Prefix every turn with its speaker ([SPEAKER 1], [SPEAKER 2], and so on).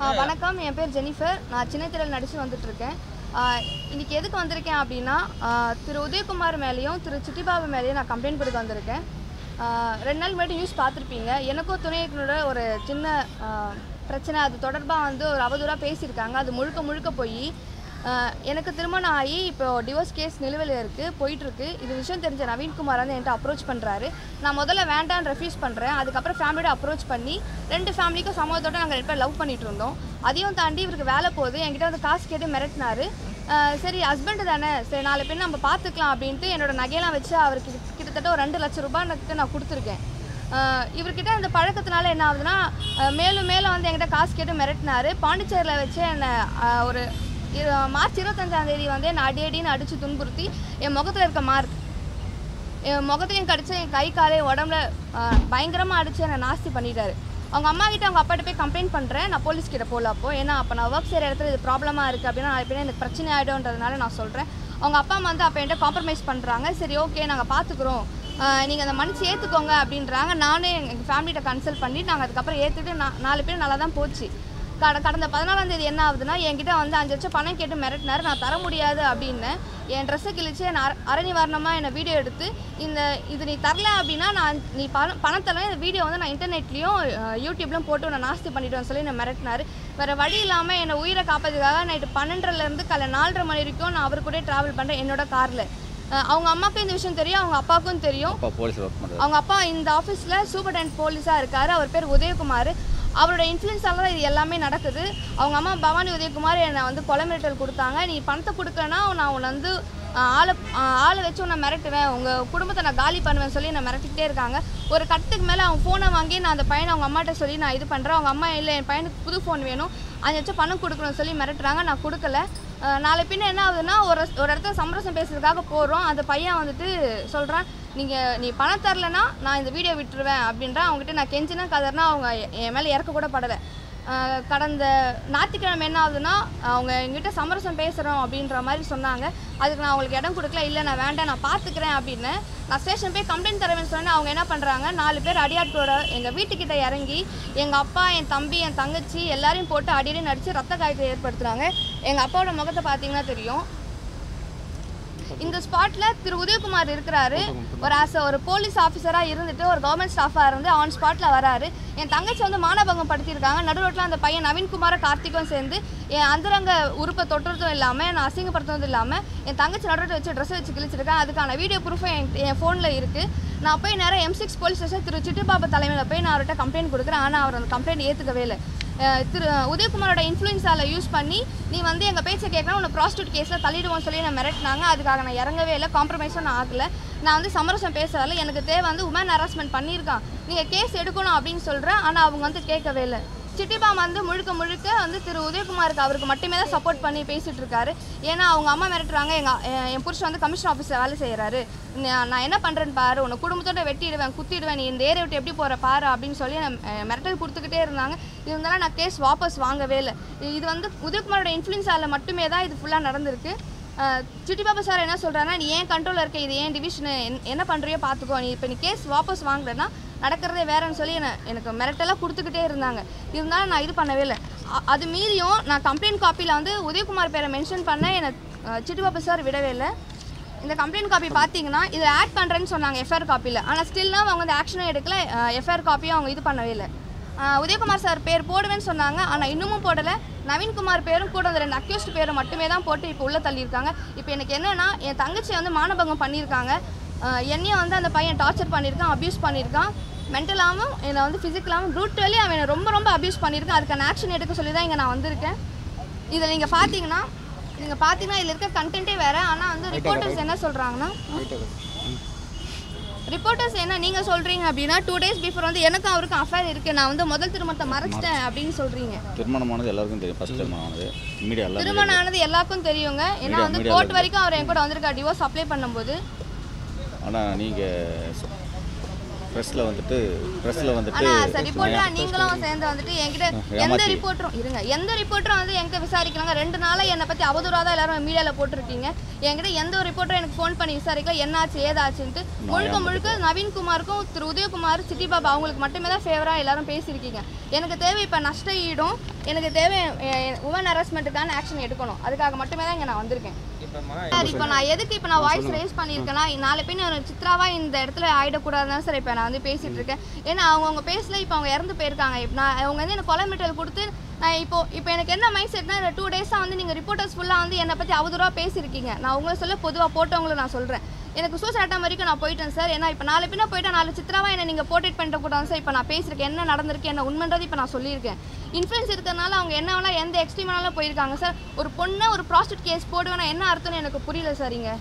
[SPEAKER 1] வணக்கம். என் பேர் ஜெனிஃபர். நான் சின்ன திரையில் நடித்து வந்துட்டுருக்கேன். இன்னைக்கு எதுக்கு வந்திருக்கேன் அப்படின்னா திரு உதயகுமார் மேலேயும் திரு சிட்டிபாபு மேலேயும் நான் கம்ப்ளைண்ட் கொடுக்க வந்திருக்கேன். ரெண்டு நாள் முன்னாடி நியூஸ் பார்த்துருப்பீங்க. எனக்கும் துணை இயக்குனரோட ஒரு சின்ன பிரச்சனை. அது தொடர்பாக வந்து ஒரு அவதூறாக பேசியிருக்காங்க. அது முழுக்க முழுக்க போய் எனக்கு திருமணம் ஆகி இப்போ டிவோர்ஸ் கேஸ் நிலுவையில் இருக்குது போயிட்டுருக்கு. இது விஷயம் தெரிஞ்ச நவீன்குமார் வந்து என்கிட்ட அப்ரோச் பண்ணுறாரு நான் முதல்ல வேண்டான்னு ரெஃப்யூஸ் பண்ணுறேன் அதுக்கப்புறம் ஃபேமிலியோட அப்ரோச் பண்ணி ரெண்டு ஃபேமிலிக்கும் சமூகத்தோட நாங்கள் ரெண்டு பேர் லவ் பண்ணிகிட்டு இருந்தோம். அதையும் தாண்டி இவருக்கு வேலை போகுது. என்கிட்ட வந்து காசு கேட்டு மிரட்டினாரு. சரி ஹஸ்பண்டு தானே. சரி நாலு பேர் நம்ம பார்த்துக்கலாம் அப்படின்ட்டு என்னோட நகையெல்லாம் வச்சு அவருக்கு கிட்டத்தட்ட ஒரு ரெண்டு லட்சம் ரூபாய் நான் கொடுத்துருக்கேன். இவர்கிட்ட அந்த பழக்கத்தினால என்ன ஆகுதுன்னா மேலும் மேலும் வந்து என்கிட்ட காசு கேட்டு மிரட்டினார். பாண்டிச்சேரியில் வச்சு என்னை ஒரு மார்ச் இருபத்தஞ்சாம் தேதி வந்து என்னை அடி அடின்னு அடித்து துன்புறுத்தி என் முகத்தில் இருக்க மார்க் என் முகத்துலையும் கடிச்சு என் கை காலே உடம்புல பயங்கரமாக அடித்து என்னை நாஸ்தி பண்ணிட்டாரு. அவங்க அம்மா கிட்ட அவங்க அப்பாட்ட போய் கம்ப்ளைண்ட் பண்ணுறேன் நான் போலீஸ் கிட்ட போகல அப்போ. ஏன்னா அப்போ நான் ஒர்க் செய்கிற இடத்துல இது ப்ராப்ளமாக இருக்குது அப்படின்னா நாளைக்கு பின்ன எனக்கு பிரச்சனை ஆகிடும்ன்றதுனால நான் சொல்கிறேன் அவங்க அப்பா அம்மா வந்து அப்போ என்கிட்ட காம்ப்ரமைஸ் பண்ணுறாங்க சரி ஓகே நாங்கள் பார்த்துக்குறோம் நீங்கள் அந்த மனுச்சு ஏற்றுக்கோங்க அப்படின்றாங்க. நானே எங்கள் ஃபேமிலிகிட்ட கன்சல்ட் பண்ணி நாங்கள் அதுக்கப்புறம் ஏற்றுட்டு நான் நாலு பேர் நல்லா தான் போச்சு. கட கடந்த பதினாலாம் தேதி என்ன ஆகுதுன்னா என்கிட்ட வந்து அஞ்சு லட்சம் பணம் கேட்டு மிரட்டினார். நான் தர முடியாது அப்படின்னு. என் ட்ரெஸ்ஸை கிழிச்சு என்னை அர நிவாரணமாக என்னை வீடியோ எடுத்து இந்த இது நீ தரல அப்படின்னா நான் நீ பணம் தரல இந்த வீடியோ வந்து நான் இன்டர்நெட்லேயும் யூடியூப்லையும் போட்டு உன்னை நாஸ்தி பண்ணிவிடுவேன் சொல்லி என்னை மிரட்டினார். வேறு வழி இல்லாமல் என்னை உயிரை காப்பதுக்காக நைட்டு பன்னெண்டுலேருந்து காலை நாலரை மணி வரைக்கும் நான் அவர் கூட ட்ராவல் பண்ணுறேன் என்னோட காரில் அவங்க அம்மாவுக்கும் இந்த விஷயம் தெரியும் அவங்க அப்பாவுக்கும் தெரியும். அவங்க அப்பா இந்த ஆஃபீஸில் சூப்பர்டென்ட் போலீஸாக இருக்கார். அவர் பேர் உதயகுமார். அவரோட இன்ஃப்ளூயன்ஸால தான் இது எல்லாமே நடக்குது. அவங்க அம்மா பவானி உதயகுமார் என்னை வந்து கொலை மிரட்டல் கொடுத்தாங்க. நீ பணத்தை கொடுக்கனா நான் உன்னை வந்து ஆளை ஆளை வச்சு உன்னை மிரட்டுவேன். உங்கள் குடும்பத்தை நான் காலி பண்ணுவேன் சொல்லி என்னை மிரட்டிக்கிட்டே இருக்காங்க. ஒரு கட்டத்துக்கு மேலே அவங்க ஃபோனை வாங்கி நான் அந்த பையனை அவங்க அம்மாட்ட சொல்லி நான் இது பண்ணுறேன் அவங்க அம்மா இல்லை என் பையனுக்கு புது ஃபோன் வேணும். அஞ்சு லட்சம் பணம் கொடுக்கணும்னு சொல்லி மிரட்டுறாங்க. நான் கொடுக்கல. நாளை பின்ன என்ன ஆகுதுன்னா ஒரு ஒரு இடத்துல சமரசம் பேசுறதுக்காக போகிறோம் அந்த பையன் வந்துட்டு சொல்கிறான் நீங்கள் நீ பணம் தரலனா நான் இந்த வீடியோ விட்டுருவேன் அப்படின்றான் அவங்ககிட்ட நான் கெஞ்சினா கதறினா அவங்க எ- என் மேலே இறக்க கூட படலை. கடந்த ஞாயிற்றுக்கிழமை என்ன ஆகுதுன்னா அவங்க எங்கிட்ட சமரசம் பேசுகிறோம் அப்படின்ற மாதிரி சொன்னாங்க. அதுக்கு நான் அவங்களுக்கு இடம் கொடுக்கல. இல்லை நான் வேண்டாம் நான் பார்த்துக்கிறேன் அப்படின்னு. நான் ஸ்டேஷன் போய் கம்ப்ளைண்ட் தரவேன்னு சொன்னேன். அவங்க என்ன பண்ணுறாங்க நாலு பேர் அடியாட்டோட எங்கள் வீட்டுக்கிட்ட இறங்கி எங்கள் அப்பா என் தம்பி என் தங்கச்சி எல்லாரையும் போட்டு அடியடி நடித்து ரத்த காயத்தை ஏற்படுத்துகிறாங்க எங்கள் அப்பாவோட முகத்தை பார்த்தீங்கன்னா தெரியும். இந்த ஸ்பாட்ல திரு உதயகுமார் இருக்கிறாரு. ஒரு ஆஸ் ஒரு போலீஸ் ஆஃபீஸராக இருந்துட்டு ஒரு கவர்மெண்ட் ஸ்டாஃபாக இருந்து ஆன் ஸ்பாட்ல வராரு. என் தங்கச்சி வந்து மானபங்கம் படுத்தியிருக்காங்க நடு ரோட்ல அந்த பையன் நவீன்குமார கார்த்திக்கும் சேர்ந்து என் அந்தரங்க உறுப்பை தொட்டுறதும் இல்லாமல் நான் அசிங்கப்படுத்துறதும் இல்லாமல் என் தங்கச்சி நடு ரோட்டில் வச்சு ட்ரெஸ் வச்சு கிழிச்சிருக்கேன் அதுக்கான வீடியோ ப்ரூஃபும் என் என் ஃபோனில் இருக்குது நான் போய் நேரம் எம் சிக்ஸ் போலீஸ் ஸ்டேஷன் திரு சிட்டுபாபா தலைமையில் போய் நான் அவர்கிட்ட கம்ப்ளைண்ட் கொடுக்குறேன். ஆனால் அவர் அந்த கம்ப்ளைண்ட் ஏற்றுக்கவே இல்லை. திரு உதயகுமாரோட இன்ஃப்ளூயன்ஸால் யூஸ் பண்ணி நீ வந்து எங்கள் பேச்சை கேட்கணும் உன்னை ப்ராஸ்டியூட் கேஸில் தள்ளிடுவோம் சொல்லி நான் மிரட்டினாங்க. அதுக்காக நான் இறங்கவே இல்லை. காம்ப்ரமைஸும் நான் ஆகலை. நான் வந்து சமரசம் பேசுறதால எனக்கு தேவை வந்து உமன் ஹராஸ்மெண்ட் பண்ணியிருக்கான். நீங்கள் கேஸ் எடுக்கணும் அப்படின்னு சொல்கிறேன் ஆனால் அவங்க வந்து கேட்கவே இல்லை. சிட்டிபாம் வந்து முழுக்க முழுக்க வந்து திரு உதயகுமாருக்கு அவருக்கு மட்டுமே தான் சப்போர்ட் பண்ணி பேசிட்டு இருக்காரு ஏன்னா அவங்க அம்மா மிரட்டுறாங்க. எங்கள் என் புருஷன் வந்து கமிஷன் ஆஃபீஸில் வேலை செய்கிறாரு நான் என்ன பண்ணுறேன்னு பாரு. உன்னை குடும்பத்தோட வெட்டிடுவேன் குத்திடுவேன். நீ இந்த ஏரியா விட்டு எப்படி போகிற பாரு அப்படின்னு சொல்லி மிரட்டல் கொடுத்துக்கிட்டே இருந்தாங்க. இருந்தாலும் நான் கேஸ் வாபஸ் வாங்கவே இல்லை. இது வந்து உதயகுமாரோட இன்ஃப்ளூயன்ஸால் மட்டுமே தான் இது ஃபுல்லாக நடந்திருக்கு. சிட்டி பாபா சார் என்ன சொல்கிறாருன்னா நீ ஏன் கண்ட்ரோலில் இருக்க? இது ஏன் டிவிஷனு என்ன பண்ணுறியோ பார்த்துக்கோ நீ இப்போ நீ கேஸ் வாபஸ் வாங்குறேன்னா நடக்கிறதே வேறேன்னு சொல்லி என்ன எனக்கு மிரட்டெல்லாம் கொடுத்துக்கிட்டே இருந்தாங்க. இருந்தாலும் நான் இது பண்ணவே இல்லை. அ- அது மீறியும் நான் கம்ப்ளைண்ட் காப்பியில் வந்து உதயகுமார் பேரை மென்ஷன் பண்ண என்னை சிட்டுபாப்பு சார் விடவே இல்லை. இந்த கம்ப்ளைண்ட் காப்பி பார்த்தீங்கன்னா இதை ஆட் பண்ணுறேன்னு சொன்னாங்க எஃப்ஐஆர் காப்பியில் ஆனால் ஸ்டில்லாம் அவங்க வந்து ஆக்ஷனும் எடுக்கல. எஃப்ஐஆர் காப்பியும் அவங்க இது பண்ணவே இல்லை. உதயகுமார் சார் பேர் போடுவேன்னு சொன்னாங்க. ஆனால் இன்னமும் போடலை. நவீன்குமார் பேரும் கூட அந்த ரெண்டு அக்யூஸ்ட் பேரும் மட்டுமே தான் போட்டு இப்போ உள்ளே தள்ளியிருக்காங்க. இப்போ எனக்கு என்னென்னா என் தங்கச்சி வந்து மானபங்கம் பண்ணியிருக்காங்க. என்னையும் வந்து அந்த பையன் டார்ச்சர் பண்ணியிருக்கான் அப்யூஸ் பண்ணியிருக்கான். மென்டலாகவும் என்னை வந்து ஃபிசிக்கலாகவும் ப்ரூட்டலி அவன் ரொம்ப ரொம்ப அப்யூஸ் பண்ணியிருக்கான். அதுக்கான ஆக்ஷன் எடுக்க சொல்லி தான் இங்கே நான் வந்திருக்கேன். இதில் நீங்கள் பார்த்தீங்கன்னா நீங்கள் பார்த்தீங்கன்னா இதில் இருக்க கண்டென்ட்டே வேறு. ஆனால் வந்து ரிப்போர்ட்டர்ஸ் என்ன சொல்கிறாங்கன்னா ரிப்போர்ட்டர்ஸ் என்ன நீங்கள் சொல்கிறீங்க அப்படின்னா டூ டேஸ் பிஃபோர் வந்து எனக்கும் அவருக்கும் அஃபேர் இருக்குது நான் வந்து முதல் திருமணத்தை மறைச்சிட்டேன் அப்படின்னு சொல்கிறீங்க
[SPEAKER 2] திருமணமானது எல்லாருக்கும் தெரியும். ஃபர்ஸ்ட் திருமணமானது. மீடியா
[SPEAKER 1] திருமணம் ஆனது எல்லாருக்கும் தெரியுங்க. ஏன்னா வந்து கோர்ட் வரைக்கும் அவர் என் கூட வந்திருக்கார். டிவோர்ஸ் அப்ளை பண்ணும்போது.
[SPEAKER 2] ஆனால் நீங்கள் ப்ரெஸ்ஸில் வந்துட்டு ப்ரெஸ்ஸில் வந்துட்டு
[SPEAKER 1] ரிப்போர்ட்டா நீங்களும் சேர்ந்து வந்துட்டு என்கிட்ட எந்த. ரிப்போர்ட்டரும் இருங்க எந்த ரிப்போர்ட்டரும் வந்து எங்க விசாரிக்கிறாங்க ரெண்டு நாளா என்னை பத்தி அவதூறா தான் எல்லாரும் மீடியால போட்டிருக்கீங்க. என்கிட்ட எந்த ஒரு ரிப்போர்ட்டரும் எனக்கு ஃபோன் பண்ணி விசாரிக்கல. என்னாச்சு ஏதாச்சுன்ட்டு. முழுக்க முழுக்க நவீன்குமாருக்கும் திரு உதயகுமார் சிட்டி பாபா அவங்களுக்கு மட்டுமே தான் ஃபேவரா எல்லாரும் பேசியிருக்கீங்க. எனக்கு தேவை இப்ப நஷ்ட ஈடும். எனக்கு தேவை உமன் ஹராஸ்மெண்ட்டுக்கான ஆக்ஷன் எடுக்கணும். அதுக்காக மட்டுமே தான் இங்க நான் வந்திருக்கேன். சார் இப்போ நான் எதுக்கு இப்போ நான் வாய்ஸ் ரைஸ் பண்ணியிருக்கேன்னா நாளை பின்ன ஒரு சித்ராவா இந்த இடத்துல ஆயிடக்கூடாதுன்னு தான் சார் இப்போ நான் வந்து பேசிட்டு இருக்கேன். ஏன்னா அவங்கவுங்க பேசல இப்போ அவங்க இறந்து போயிருக்காங்க. இப்போ நான் அவங்க வந்து எனக்கு கொலை மெட்டல் கொடுத்து நான் இப்போ இப்போ எனக்கு என்ன மைண்ட் செட்னா இந்த டூ டேஸாக வந்து நீங்கள் ரிப்போர்ட்டர்ஸ் ஃபுல்லாக வந்து என்னை பற்றி அவதூறாக பேசியிருக்கீங்க. நான் உங்களை சொல்ல பொதுவாக போட்டவங்கள நான் சொல்கிறேன் எனக்கு சூசைட் ஆட்டம் வரைக்கும் நான் போயிட்டேன் சார். ஏன்னா இப்போ நாலு பின்ன போயிட்டா நாலு சித்ராவா என்ன நீங்கள் போர்ட்ரேட் பண்ணுற கூட சார். இப்போ நான் பேசியிருக்கேன். என்ன நடந்திருக்கு என்ன உண்மைன்றது இப்போ நான் சொல்லியிருக்கேன். இன்ஃப்ளூயன்ஸ் இருக்கிறதுனால அவங்க என்ன வேணா எந்த எக்ஸ்ட்ரீமானாலும் போயிருக்காங்க சார். ஒரு பொண்ணை ஒரு ப்ராஸ்டியூட் கேஸ் போடுவேன்னா என்ன அர்த்தம்னு எனக்கு புரியல சார் இங்கே.